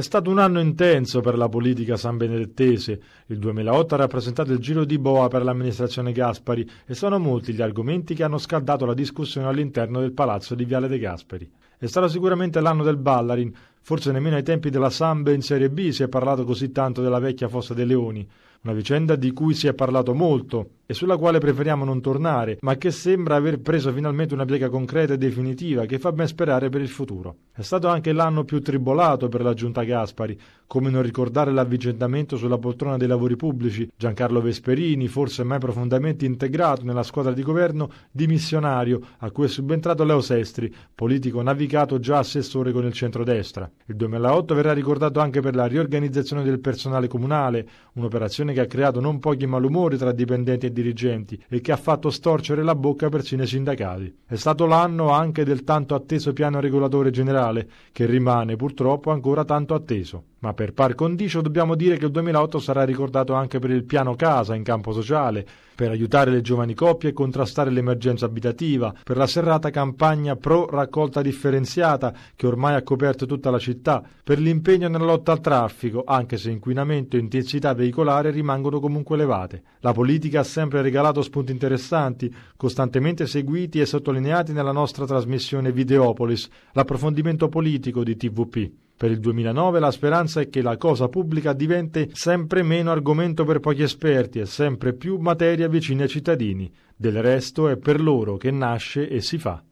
È stato un anno intenso per la politica sanbenedettese. Il 2008 ha rappresentato il giro di boa per l'amministrazione Gaspari e sono molti gli argomenti che hanno scaldato la discussione all'interno del palazzo di Viale De Gasperi. È stato sicuramente l'anno del Ballarin, forse nemmeno ai tempi della Sambe in Serie B si è parlato così tanto della vecchia Fossa dei Leoni, una vicenda di cui si è parlato molto e sulla quale preferiamo non tornare, ma che sembra aver preso finalmente una piega concreta e definitiva che fa ben sperare per il futuro. È stato anche l'anno più tribolato per la giunta Gaspari, come non ricordare l'avvicendamento sulla poltrona dei lavori pubblici, Giancarlo Vesperini, forse mai profondamente integrato nella squadra di governo, dimissionario, a cui è subentrato Leo Sestri, politico navigato già assessore con il centrodestra. Il 2008 verrà ricordato anche per la riorganizzazione del personale comunale, un'operazione che ha creato non pochi malumori tra dipendenti e dirigenti e che ha fatto storcere la bocca persino ai sindacati. È stato l'anno anche del tanto atteso piano regolatore generale, che rimane purtroppo ancora tanto atteso. Ma per par condicio dobbiamo dire che il 2008 sarà ricordato anche per il piano casa in campo sociale, per aiutare le giovani coppie e contrastare l'emergenza abitativa, per la serrata campagna pro raccolta differenziata che ormai ha coperto tutta la città, per l'impegno nella lotta al traffico, anche se inquinamento e intensità veicolare rimangono comunque elevate. La politica ha sempre regalato spunti interessanti, costantemente seguiti e sottolineati nella nostra trasmissione Videopolis, l'approfondimento politico di TVP. Per il 2009 la speranza è che la cosa pubblica diventi sempre meno argomento per pochi esperti e sempre più materia vicina ai cittadini. Del resto è per loro che nasce e si fa.